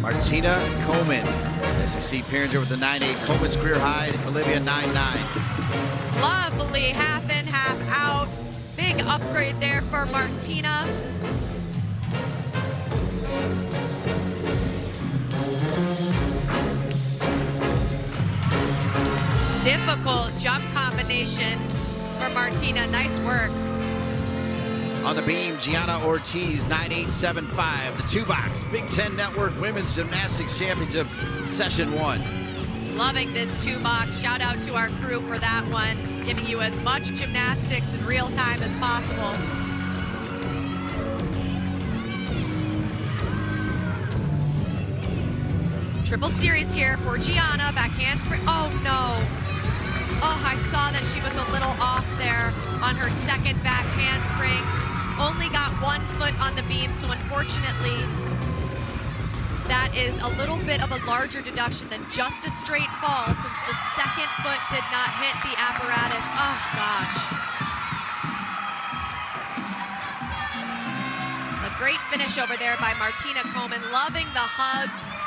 Martina Comin. As you see, Perringer with the 9-8. Comin's career high. Olivia 9-9. Lovely half in, half out. Big upgrade there for Martina. Difficult jump combination for Martina. Nice work. On the beam, Gianna Ortiz, 9875. The two box Big Ten Network Women's Gymnastics Championships, session one. Loving this two box. Shout out to our crew for that one, giving you as much gymnastics in real time as possible. Triple series here for Gianna, back handspring. Oh no. Oh, I saw that she was a little off there on her second back handspring. Only got one foot on the beam, so unfortunately, that is a little bit of a larger deduction than just a straight fall since the second foot did not hit the apparatus. Oh gosh. A great finish over there by Martina Comin, loving the hugs.